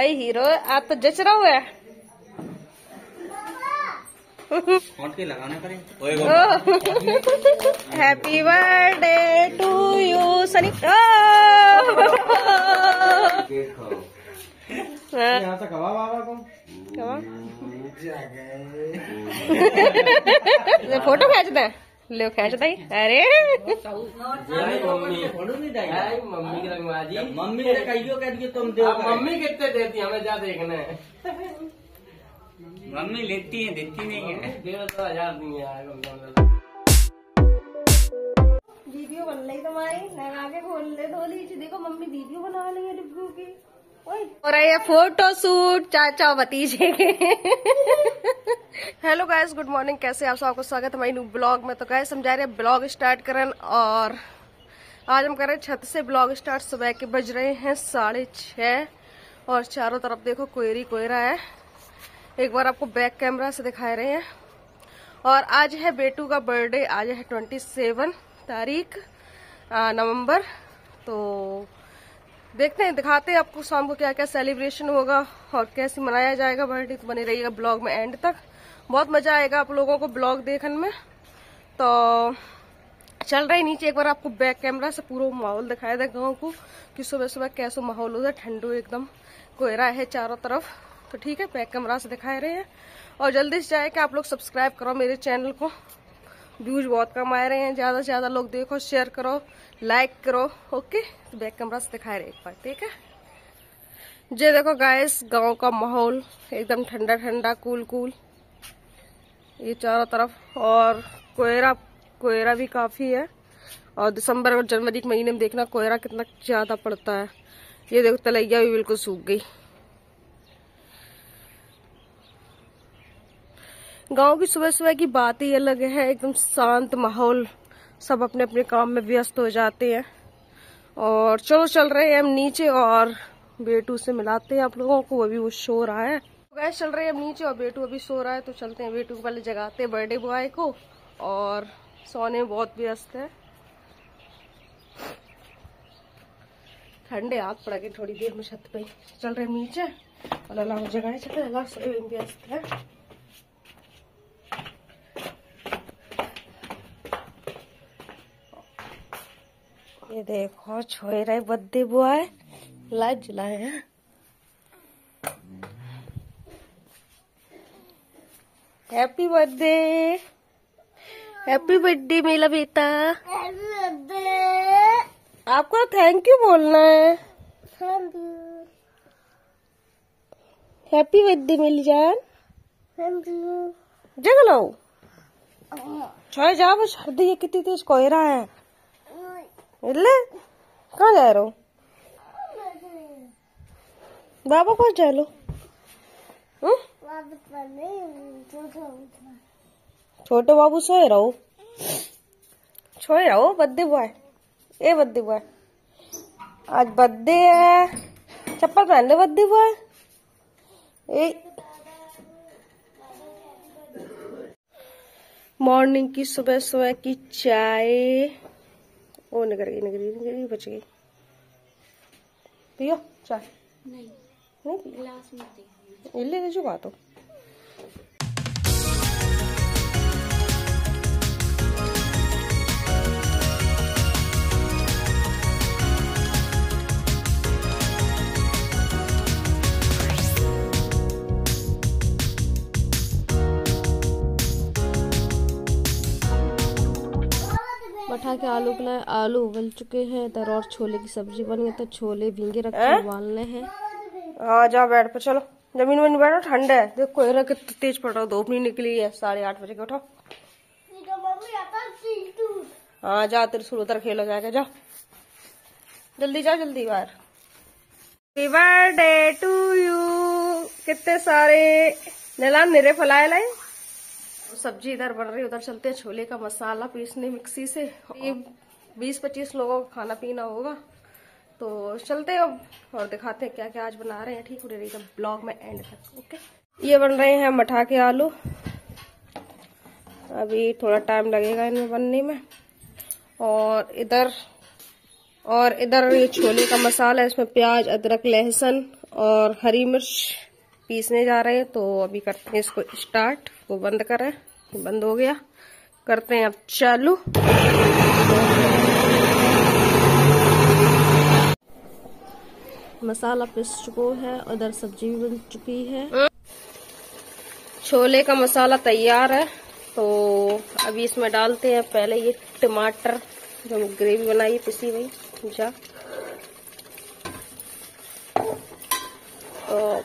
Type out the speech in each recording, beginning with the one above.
अरे हीरो आज तो जच रहा हुआ है के लगाने happy birthday to you Sunny photo खींचते हैं। ले खींचते ही अरे। मम्मी की रंगबाजी। मम्मी ने कहियो कह दियो तुम दो मम्मी कितने देती हमें जा देखना है। मम्मी लेती है देती नहीं है। डेढ़ सौ हज़ार नहीं है वीडियो बन रही तुम्हारी लगा के खोल ले धो लीजिए देखो मम्मी वीडियो बना रही है डिब्बू की। और ये फ़ोटो शूट चाचा भतीजे के। हेलो गाइस गुड मॉर्निंग कैसे आप सबको? स्वागत है हमारी ब्लॉग में। तो गाइस हम जा रहे हैं ब्लॉग स्टार्ट करन और आज हम कर रहे हैं छत से ब्लॉग स्टार्ट सुबह के बज रहे हैं साढ़े छः और चारों तरफ़ देखो कोयरी कोयरा है। एक बार आपको बैक कैमरा से दिखा रहे हैं। और आज है बेटू का बर्थडे आज है ट्वेंटी सेवन तारीख आ, नवंबर। तो देखते हैं, दिखाते हैं आपको शाम को क्या क्या सेलिब्रेशन होगा और कैसे मनाया जाएगा। बर्थडे तो बने रहिएगा ब्लॉग में एंड तक। बहुत मज़ा आएगा आप लोगों को ब्लॉग देखने में। तो चल रहा है नीचे एक बार आपको बैक कैमरा से पूरा माहौल दिखाया था गाँव को कि सुबह सुबह कैसा माहौल होता है, ठंडो एकदम, कोहरा है चारों तरफ़। तो ठीक है बैक कैमरा से दिखा रहे हैं। और जल्दी से जाए कि आप लोग सब्सक्राइब करो मेरे चैनल को। व्यूज़ बहुत कम आ रहे हैं, ज़्यादा से ज़्यादा लोग देखो शेयर करो लाइक करो ओके तो बैक कैमरा से दिखा रहे एक बार, ठीक है? जे देखो गाइस गाँव का माहौल एकदम ठंडा ठंडा कूल कूल ये चारों तरफ़, और कोयरा कोयरा भी काफ़ी है। और दिसंबर और जनवरी के महीने में देखना कोयरा कितना ज़्यादा पड़ता है। ये देखो तलैया भी बिल्कुल सूख गई। गाँव की सुबह सुबह की बात ही अलग है। एकदम शांत माहौल। सब अपने अपने काम में व्यस्त हो जाते हैं। और चलो चल रहे हैं हम नीचे और बेटू से मिलाते हैं आप लोगों को। अभी वो सो रहा है। गैस चल रहे हैं हम नीचे और बेटू अभी सो रहा है। तो चलते हैं बेटू को पहले जगाते हैं बर्थडे बॉय को। और सोने में बहुत व्यस्त है। ठंडे हाथ पड़ गए थोड़ी देर में छत पे। चल रहे नीचे। और अल्लाह जगह चल अल्लाह सोए व्यस्त है। ये देखो छोए रहे बद्दे बुआए। लाइट जलाए हैं। हैप्पी बर्थडे हैप्पी बर्थडे मेरा बेटा। आपको थैंक यू बोलना है। हैप्पी बर्थडे मेरी जान। जग लो छोए जा वो सर्दी है कितनी तेज कोयरा है। ले कहाँ जा रहे हो? बाबा पास जा लो। हम्म? छोटे बाबू सोए रहो। सोए रहो, बर्थडे बॉय। ए, बर्थडे बॉय। आज बद्दे है। चप्पल पहन ले, बर्थडे बॉय। ए। मॉर्निंग की सुबह सुबह की चाय। ओ निकल गई निकल गई निकल गई बच गई पियो चाय नहीं नहीं गिलास में इल्ले दे तो मठा के आलू बनाए आलू उबल चुके हैं इधर और छोले की सब्ज़ी बनी है तो छोले भींगे रखे उबालने हैं। हाँ जा बैठ पे चलो। ज़मीन में बैठो ठंड है। देखो कोयरा कितना तेज पड़ रहा धूप नहीं निकली है। साढ़े आठ बजे के उठो। हाँ जा तेरे सुर उधर खेलो जाएगा जा। जल्दी जा जल्दी बाहर। बर्थडे टू यू कितने सारे नला निरे फलाए लाए सब्ज़ी इधर बन रही, उधर चलते हैं। छोले का मसाला पीसने, मिक्सी से। ये बीस पच्चीस लोगों का खाना पीना होगा। तो चलते हैं और दिखाते हैं क्या क्या आज बना रहे हैं। ठीक हो रही ब्लॉग में एंड तक, ओके? ये बन रहे हैं मठा के आलू। अभी थोड़ा टाइम लगेगा इनमें बनने में। और इधर और इधर ये छोले का मसाला है, इसमें प्याज, अदरक, लहसुन और हरी मिर्च पीसने जा रहे हैं। तो अभी करते हैं इसको स्टार्ट वो बंद करें। बंद हो गया। करते हैं अब चालू। मसाला पिस चुको है, उधर सब्ज़ी भी बन चुकी है। छोले का मसाला तैयार है तो अभी इसमें डालते हैं पहले ये टमाटर, जो ग्रेवी बनाई पिसी हुई, जा। तो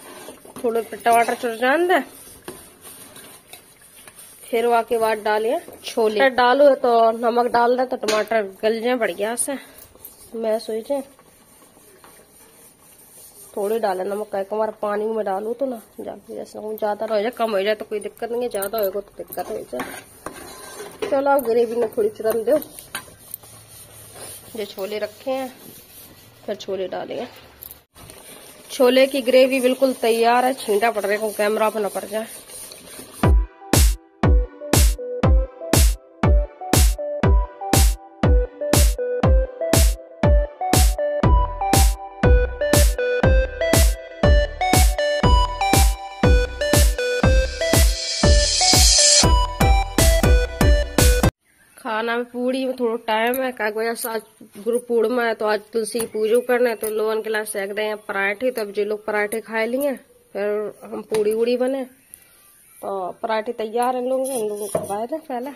थोड़े टमाटर चुर जान दे फिर वहाँ के बाद डाले, छोले। डालो तो नमक डाल दे तो टमाटर गल जाए बढ़िया से मैं सोचे थोड़ी डाले नमक का हमारा पानी में डालू तो ना जैसे ज़्यादा हो जाए, कम हो जाए तो कोई दिक्कत नहीं है, ज़्यादा होगा तो दिक्कत हो जाए। चलो आप ग्रेवी में थोड़ी चुरन दो। जो छोले रखे हैं, फिर छोले डालेंगे छोले की ग्रेवी बिल्कुल तैयार है, छींटा पड़ रहा है कैमरा पर न पड़ जाए। थोड़ा टाइम है क्या वजह आज गुरु पूर्णिमा है तो आज तुलसी की पूजा करना है तो लोगों के लिए सेक दें पराठे तो अब जो लोग पराठे खाए लिए फिर हम पूड़ी उड़ी बने। तो पराठे तैयार हैं लोग, इन लोगों को खवाए थे पहले।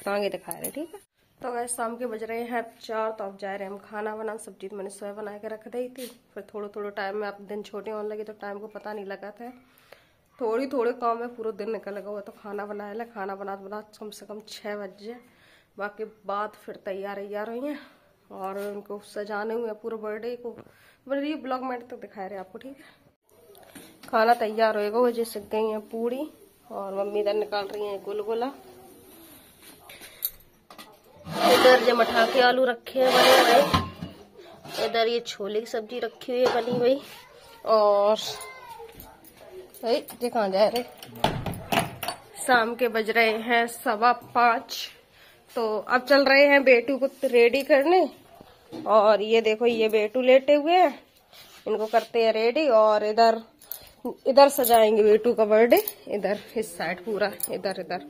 खाएँगे दिखाए रहे ठीक है? तो वैसे शाम के बज रहे हैं चार तो अब जा रहे हैं हम खाना बनाना सब्ज़ी तो मैंने सुबह बना के रख दी थी। फिर थोड़ा थोड़ा टाइम में अब दिन छोटे होने लगे तो टाइम को पता नहीं लगा था। थोड़ी थोड़े काम में पूरा दिन निकल गया हुआ तो खाना बनाया खाना बना बना कम से कम छः बज जाए बाकी बाद फिर तैयार तैयार हुई हैं और उनको सजाने हुए पूरे बर्थडे को। बर्थडे ब्लॉग में तक दिखा रहे आपको, ठीक है? खाना तैयार होएगा, वो जैसे गई हैं पूड़ी और मम्मी इधर निकाल रही हैं गुलगुला। इधर जो मठा के आलू रखे हैं बने हुए इधर ये छोले की सब्ज़ी रखी हुई है बनी हुई। और कहाँ जा रहे शाम के बज रहे हैं सवा पाँच। तो अब चल रहे हैं बेटू को रेडी करने। और ये देखो, ये बेटू लेटे हुए हैं। इनको करते हैं रेडी और इधर इधर सजाएँगे बेटू का बर्थडे। इधर, इस साइड पूरा, इधर इधर।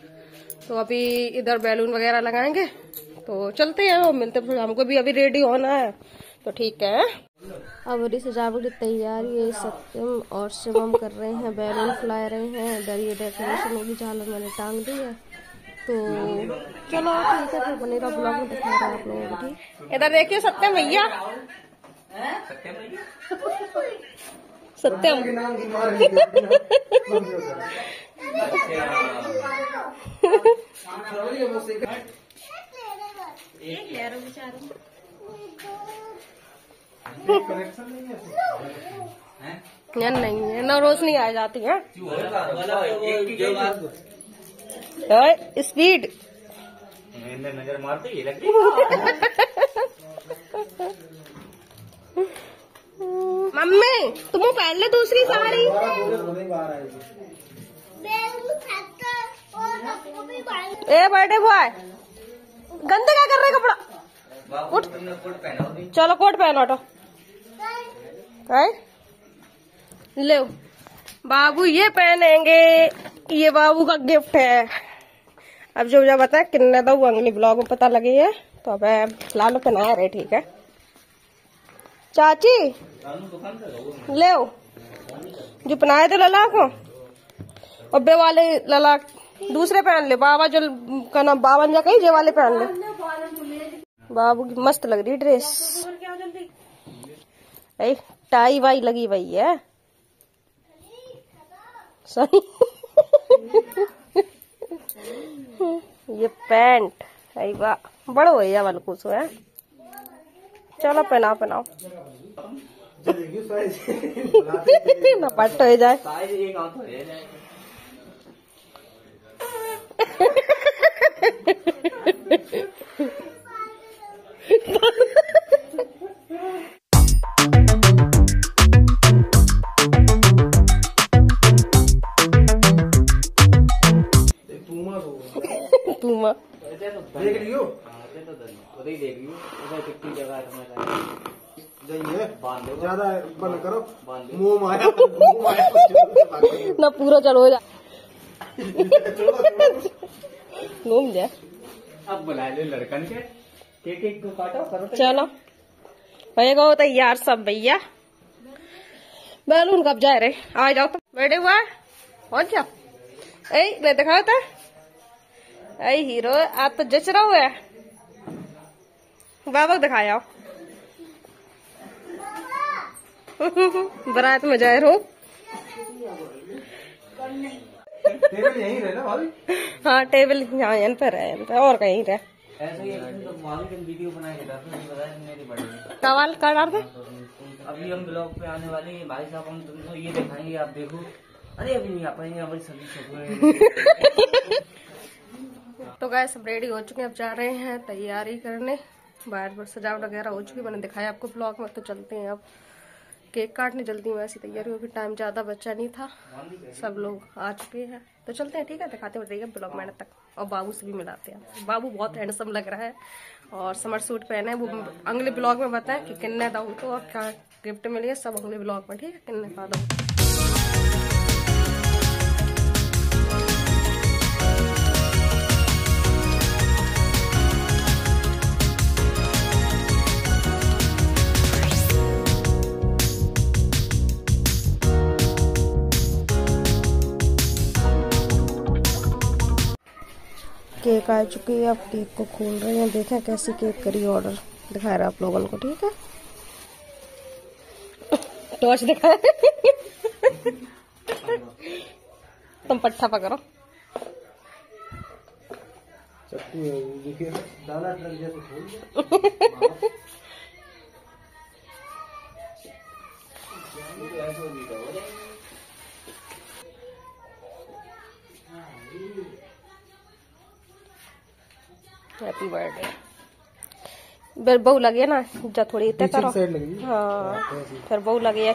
तो अभी इधर बैलून वगैरह लगाएँगे। तो चलते हैं मिलते हैं। हमको भी अभी रेडी होना है। तो ठीक है। अब बड़ी सजावट की तैयारी है। सत्यम और शिवम कर रहे हैं, बैलून फुला रहे हैं। इधर ये डेकोरेशन होगी झालर मैंने टांग दी है। तो चलो ठीक है फिर बनेगा ब्लॉग में दिखा रहा आप लोगों को ठीक? इधर देखिए सत्यम भैया। सत्यम। नहीं है ना रोशनी आ जाती है। स्पीड नज़र मारते ही लग मम्मी तुम पहन ले दूसरी साड़ी। ए बर्थडे बॉय गंदे क्या कर रहे कपड़ा? उठ। चलो कोट पहनो तो ले बाबू ये पहनेंगे। ये बाबू का गिफ्ट है। अब जो मुझे बता किन्ने तो अगले ब्लॉग में पता लगी है तो अब फ़िलहाल पहना रहे ठीक है? चाची ले जो पहनाए थे लला को और वाले लला, दूसरे पहन ले, बाबा जो, का नाम बावन जा कही जे वाले पहन ले। बाबू की मस्त लग रही ड्रेस टाई वाई लगी हुई है। सही। ये पैंट, आई वाह बड़ो है या वाल कुछ, है? चलो पहनाओ पहनाओ। पट हो जाए। ज़्यादा बंद करो। मुँह माया। मुँह माया। ना पूरा चलो जा। घूम जा। अब बुला लो लड़कन के। केक केक को काटो करो तो। चलो। भैया तैयार सब भैया। बैलून कब जा रहे आ जाओ तो। बैठे हुआ है? पहुँच जाओ। ऐ ले दिखाओ तो। ऐ हीरो आप तो जच रहा हुआ है। बाबा दिखाया। बारात में जाए रो टेबल यहीं रहे भाभी? हाँ टेबल यहाँ यहाँ पे रहे यहाँ और कहीं रहे। ही सवाल कर दे? अभी हम ब्लॉग पे आने वाले हैं भाई साहब हम तुमको ये दिखाएँगे आप देखो। अरे अभी नहीं आ पाएँगे हमारी सब्ज़ी सब तो गाय सब रेडी हो चुके हैं अब जा रहे हैं तैयारी करने। बाहर बार सजावट वगैरह हो चुकी है मैंने दिखाया आपको ब्लॉग में तो चलते हैं अब। केक काटने जल्दी में ऐसी तैयारी होगी टाइम ज़्यादा बचा नहीं था। सब लोग आ चुके हैं। तो चलते हैं, ठीक है? दिखाते बताइए ब्लॉग मैंने तक। और बाबू से भी मिलाते हैं। बाबू बहुत हैंडसम लग रहा है। और समर सूट पहने वो अगले ब्लॉग में बताएँ कि किन्ने दाऊ। तो और क्या गिफ्ट मिली है, सब अगले ब्लॉग में, ठीक है? किन्ने का दो केक आ चुकी है। अब केक को खोल रहे हैं। देखें कैसी केक करी ऑर्डर दिखा रहा आप लोगों को ठीक है? टॉर्च दिखाए तुम पट्टा पकड़ो। देखिए डाला ट्रक जैसे खोल दो। हैप्पी बर्थडे फिर बहू लगे ना जब थोड़ी इतने करो। हाँ फिर बहू लगी है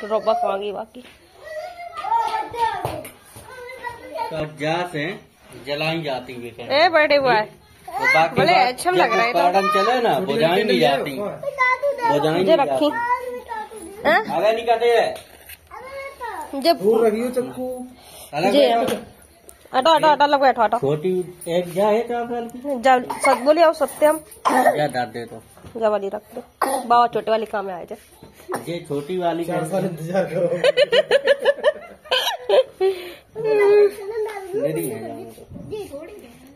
तो रोबा खवागी बाकी। जा से जलाई जाती हुई ए बर्थडे हुआ है तो अच्छा लग रहा है तो। गार्डन चले ना बुझाई नहीं जाती। बुझाई नहीं रखी। हैं? आगे नहीं कहते जब दूर रखियो चक्कू अलग जी है। हटो हटो हटो लग बैठो हटो छोटी एक जा है तो आप जब सच बोलिए आओ सत्यम या डाल दे तो। जब वाली रख दो। बाबा छोटे वाली काम में आ जाए ये छोटी वाली का चार साल इंतज़ार करो। मेरी है।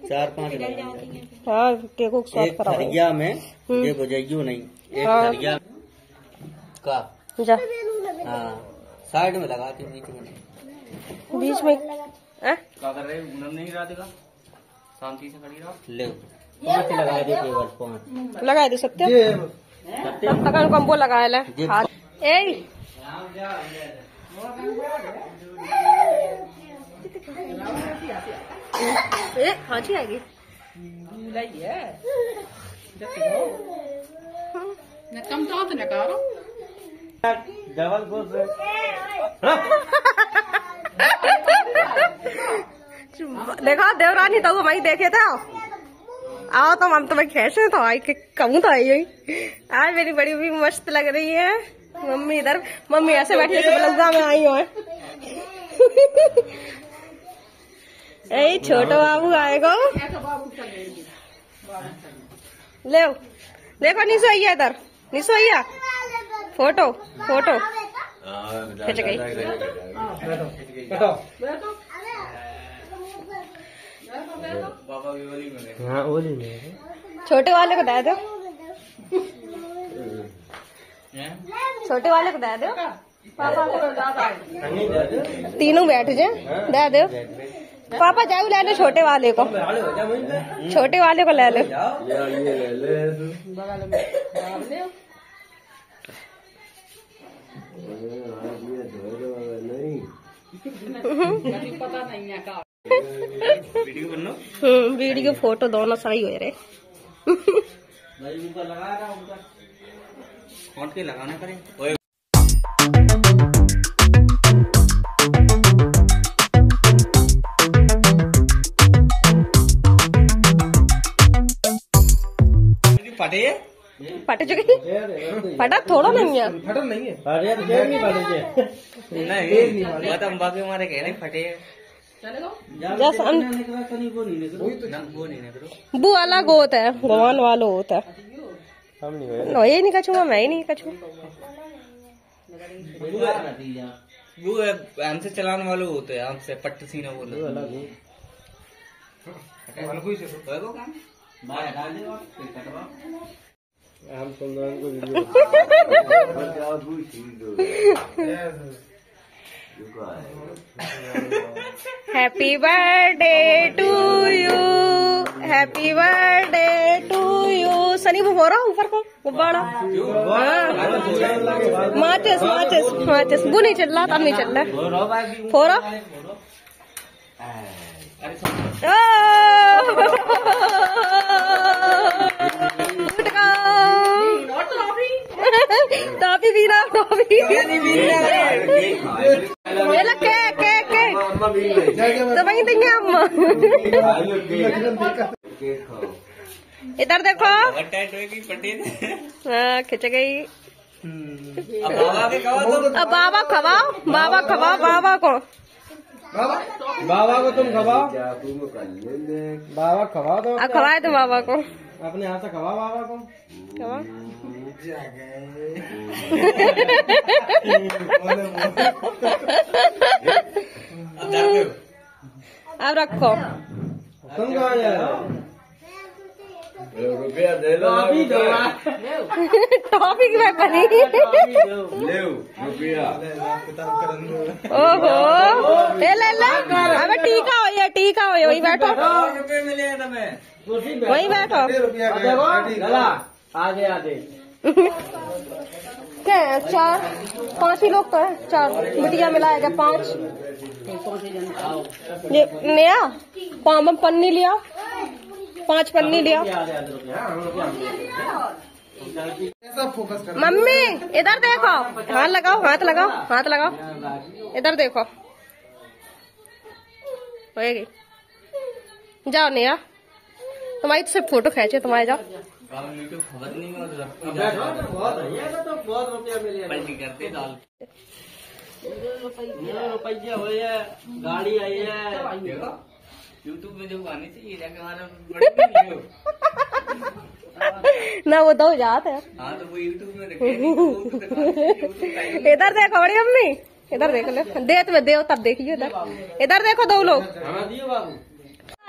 चार पाँच। हाँ। केक को एक थरिया में ये बुझाइयो नहीं। एक हाँ। थरिया का। जा। हाँ साइड में लगाती बीच में बीच में हैं? क्या कर रहे हो? नहीं रहा शांति से खड़ी रहो। ले। पाँच लगा दे केवल पाँच लगा दे सत्यम ये तब तक हमको वो ले। हाथ। ए ए हाँ जी आएगी डबल बोल रहे। देखा देवरानी तो वही देखे थे आओ तो हम तुम्हें खेचे तो आई के कहूँ तो आई हुई आज मेरी बड़ी भी मस्त लग रही है मम्मी इधर मम्मी ऐसे बैठी जैसे बलुगा में आई हो ए छोटो बाबू आएगा ले देखो निशो आइया इधर निशो आइया फ़ोटो फ़ोटो खिंच गई हाँ ओली में छोटे वाले को दे दो। छोटे वाले को दे दो। पापा को तीनों बैठ जाए। दे दो। पापा जाओ ले लो छोटे वाले को। छोटे वाले को ले लो। वीडियो बनना हम्म वीडियो फ़ोटो दोनों सही हो रहे भाई ऊपर लगा रहा ऊपर फ़ोन के लगाना पड़े फटे फट चुकी फटा थोड़ा नहीं है। फटल नहीं है। अरे यार देख नहीं नहीं तो हम बाकी हमारे कह रहे फटे ना वो नहीं अलग होता है भगवान वालो होता है। हम नहीं नो ये नहीं कछूँगा मैं ही नहीं कछू। वो हमसे चलाने वाले होते हैं हमसे पट्ट सीना बोलो अलग है। हम सुंदर को video happy birthday to you happy birthday to you Sunny वो हो रहा ऊपर को? गुब्बारा माचिस माचिस माचिस। वो नहीं चल रहा तब नहीं चल रहा। रो भाई। टॉफी पी रहा टॉफी ये ला केक केक केक तो वही देंगे हम। इधर देखो। हाँ खिंच गई। बाबा अब बाबा खवाओ बाबा खवाओ बाबा को। बाबा को तुम खवाओ। बाबा खवाओ तो खवाए तो बाबा को। अपने हाथ से खवाओ बाबा को। अब रखो। तुम कहाँ जा रहे हो? अभी दो टॉफी की मैं बनी। ओहो। ले ले ले। अबे टीका हो ये टीका हो ये वही बैठो। रुपये मिले हैं तुम्हें वही बैठो। देखो गला। आगे आगे। क्या है? चार। पाँच ही लोग तो है। चार। बिटिया मिलाएगा पाँच। ये नया? पाम पन्नी लिया। पाँच पन्नी लिया। मम्मी इधर देखो। हाथ लगाओ हाथ लगाओ हाथ लगाओ। इधर देखो। होएगी। जाओ नया। तुम्हारी तो सिर्फ़ फ़ोटो खेचे, तुम्हारे जाओ। तो तो। ना, वो दो जाते हैं। तो तो तो इधर देखो बड़ी अम्मी। इधर देख ले। देत में देव तब देखिए इधर इधर देखो दो लोग।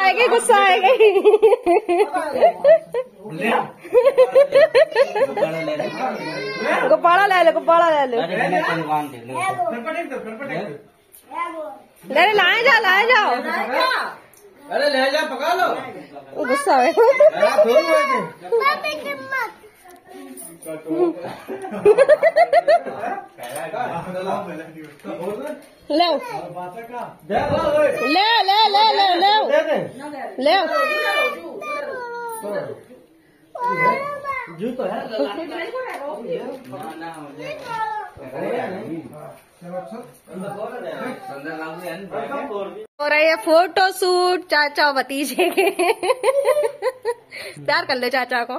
आएगी गुस्सा आएगी गोपाला ले ले गोपाला ले ले। अरे ले लाए जाओ लाए जाओ। अरे ले जा पका लो। गुस्सा है है रहा है फ़ोटो शूट चाचा भतीजे प्यार कर ले चाचा को।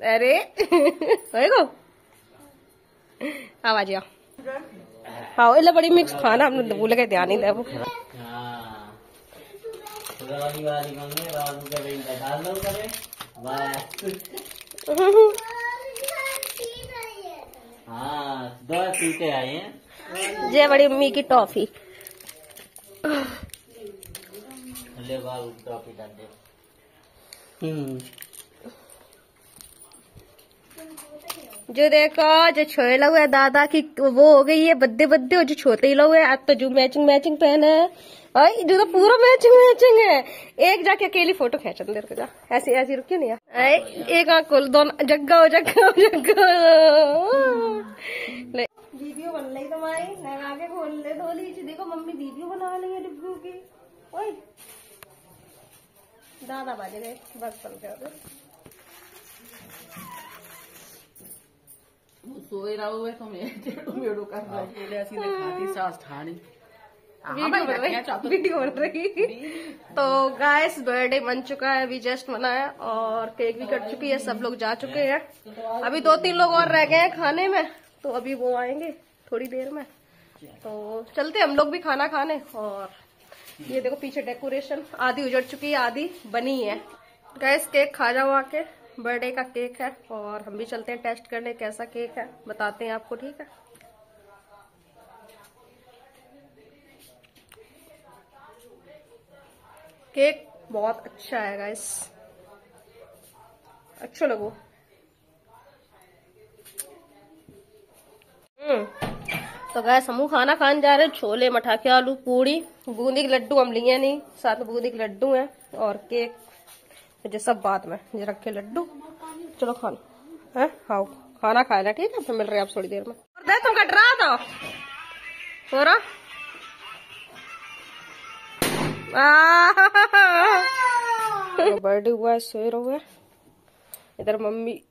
अरे होएगो आवाज़ आओ हाँ इला बड़ी मिक्स खाना हमने भूल के ध्यान ही दे वो। हाँ वाली वाली मम्मी का हाँ हैं बड़ी अम्मी टॉफी। ले बाबू टॉपी डाल दे। जो देखो, जो छोए लोग है, दादा की वो हो गई है बद्दे बद्दे और जो छोटे ही लोग है, आज तो जो मैचिंग मैचिंग पहने है। आई जो तो पूरा मैचिंग मैचिंग है। एक जाके अकेली फ़ोटो खींच अंदर को, जा। ऐसी ऐसी रुकी नहीं आई एक आँख खोल दोनों जग्गा हो जग्गा हो, जग्गा ले। वीडियो बन रही तुम्हारी के खोल ले धोली देखो, मम्मी वीडियो बना रही है डिब्बू की। ओए। दादा बाज गए, बस बन गया तो कर रहा हूँ। ऐसी दिखाती सास ठानी। वीडियो बन रही वीडियो बन रही। तो गाइस बर्थडे बन चुका है अभी जस्ट मनाया और केक भी कट चुकी है सब लोग जा चुके हैं। अभी दो तीन लोग और रह गए हैं खाने में तो अभी वो आएँगे थोड़ी देर में। तो चलते हम लोग भी खाना खाने और ये देखो पीछे डेकोरेशन आधी उजड़ चुकी है आधी बनी है। गैस केक खा जाओ आके। बर्थडे का केक है और हम भी चलते हैं टेस्ट करने, कैसा केक है, बताते हैं आपको, ठीक है? केक बहुत अच्छा है गाइस अच्छा लगो। हम्म तो गैस हम खाना खाने जा रहे छोले, मठाके आलू, पूड़ी, बूंदी के लड्डू हम लिए नहीं, साथ में बूंदी के लड्डू हैं और केक मुझे सब बाद में, ये रखे लड्डू। चलो खाना है? हाँ खाना खाए ना, ठीक है? फिर मिल रहे आप थोड़ी देर में। दे, तुम कट रहा था हो रहा बर्थडे हुआ है, सोए रहो इधर मम्मी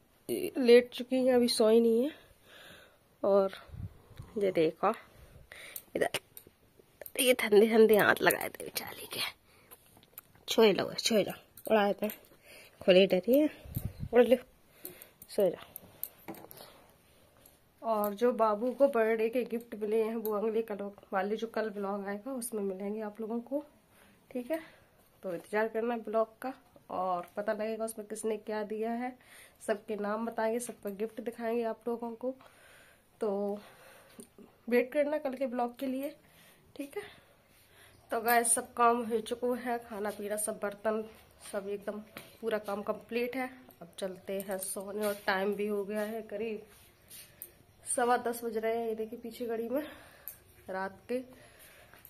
लेट चुकी है, अभी सोई नहीं है। और ये देखो, इधर। ये ठंडे ठंडे हाथ लगाए थे बेचारी के। छोए लो छोए लो। उड़ाए थे खोले डरी है उड़ लो सो जा और जो बाबू को बर्थडे के गिफ्ट मिले हैं, वो अगले कल वाले जो कल ब्लॉग आएगा, उसमें मिलेंगे आप लोगों को। ठीक है? तो इंतज़ार करना ब्लॉग का। और पता लगेगा उसमें किसने क्या दिया है। सबके नाम बताएँगे, सबका गिफ्ट दिखाएँगे आप लोगों को। तो वेट करना कल के ब्लॉग के लिए। ठीक है? तो गाय सब काम हो चुका है, खाना पीना, सब बर्तन सब एकदम पूरा काम कंप्लीट है। अब चलते हैं सोने और टाइम भी हो गया है करीब सवा दस बज रहे हैं ये देखिए पीछे घड़ी में, रात के।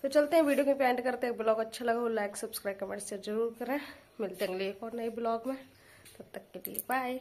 तो चलते हैं, वीडियो में एंड करते हैं। ब्लॉग अच्छा लगा हो लाइक सब्सक्राइब कमेंट शेयर ज़रूर करें। मिलते हैं अगले एक और नए ब्लॉग में। तब तक के लिए बाय